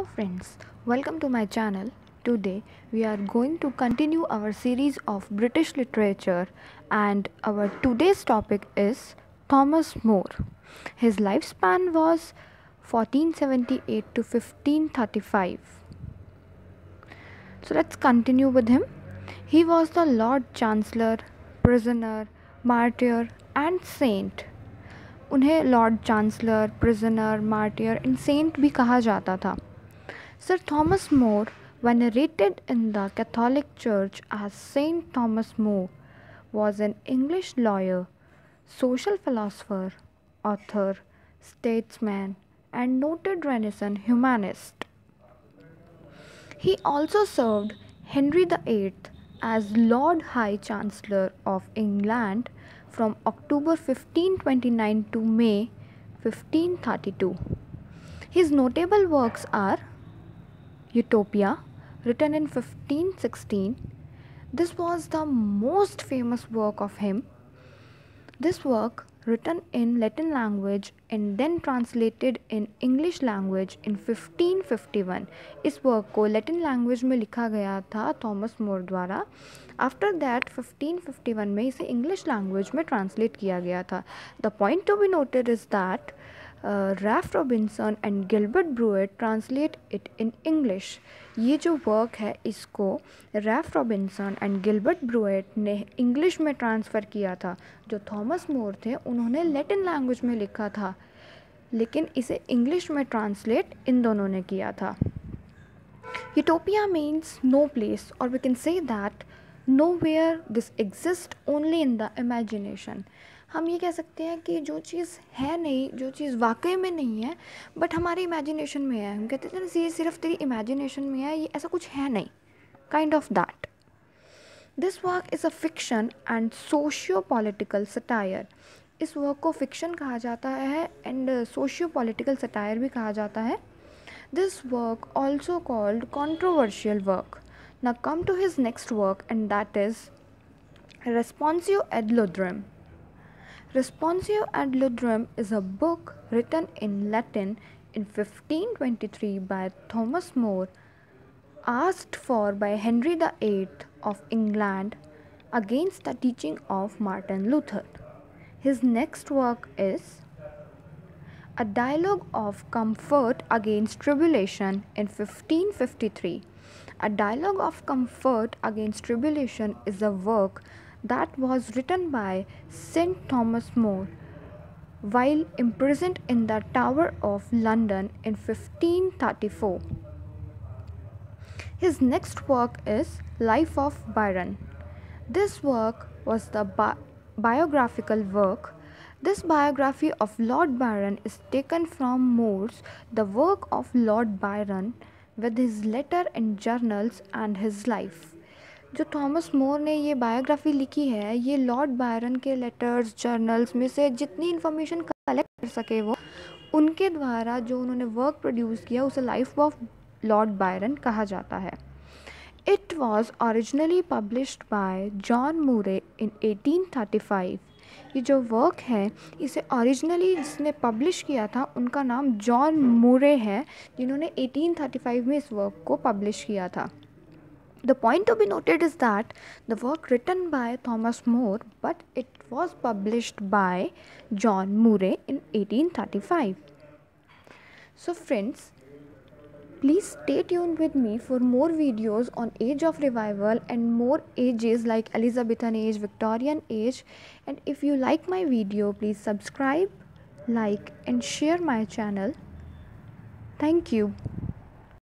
Hello friends, welcome to my channel. Today we are going to continue our series of British literature and our today's topic is Thomas More. His lifespan was 1478 to 1535. So let's continue with him. He was the Lord Chancellor, prisoner, martyr and saint. उन्हें lord chancellor prisoner martyr and saint भी कहा जाता था Sir Thomas More, venerated in the Catholic Church as Saint Thomas More, was an English lawyer, social philosopher, author, statesman, and noted Renaissance humanist. He also served Henry VIII as Lord High Chancellor of England from October 1529 to May 1532. His notable works are Utopia, written in 1516. This was the most famous work of him. This work, written in Latin language and then translated in English language in 1551, इस work को Latin language में लिखा गया था Thomas More द्वारा after that 1551 में इसे English language में ट्रांसलेट किया गया था the point to be noted is that Ralph Robinson and Gilbert Burnet translate it in English. ये जो वर्क है, इसको Ralph Robinson and Gilbert Burnet ने इंग्लिश में ट्रांसफ़र किया था। जो थॉमस मोर थे, उन्होंने लैटिन लैंग्वेज में लिखा था, लेकिन इसे इंग्लिश में ट्रांसलेट इन दोनों ने किया था। यूटोपिया मीन्स नो प्लेस, और we can say that nowhere this exist only in the imagination हम ये कह सकते हैं कि जो चीज़ है नहीं, जो चीज़ वाकई में नहीं है बट हमारी इमेजिनेशन में है। हम कहते थे ना ये सिर्फ़ तेरी इमेजिनेशन में है, ये ऐसा कुछ है नहीं। Kind of that this work is a fiction and socio political satire इस वर्क को फिक्शन कहा जाता है एंड सोशियो पॉलिटिकल सटायर भी कहा जाता है। This work also called controversial work come to his next work and that is Responsio ad Ludrum. Responsio ad Lutherum is a book written in Latin in 1523 by Thomas More asked for by Henry VIII of England against the teaching of Martin Luther. His next work is A Dialogue of Comfort Against Tribulation in 1553 a Dialogue of Comfort Against Tribulation is a work that was written by St. Thomas More while imprisoned in the Tower of London in 1534. His next work is Life of Byron. This work was the bi biographical work. This biography of Lord Byron is taken from Moore's The Work of Lord Byron with his letter and journals and his life. जो Thomas Moore ने ये biography लिखी है, ये Lord Byron के letters, journals में से जितनी इन्फॉर्मेशन कलेक्ट कर सके वो, उनके द्वारा जो उन्होंने वर्क प्रोड्यूस किया, उसे लाइफ ऑफ़ लॉर्ड बायरन कहा जाता है। It was originally published by John Murray in 1835 ये जो वर्क है, इसे ओरिजिनली जिसने पब्लिश किया था, उनका नाम जॉन मूरे है, जिन्होंने 1835 में इस वर्क को पब्लिश किया था। The point to be noted is that the work written by Thomas More, but it was published by John Murray in 1835. So, friends, Please stay tuned with me for more videos on Age of Revival and more ages like Elizabethan age, Victorian age. And if you like my video, please subscribe, like and share my channel. Thank you.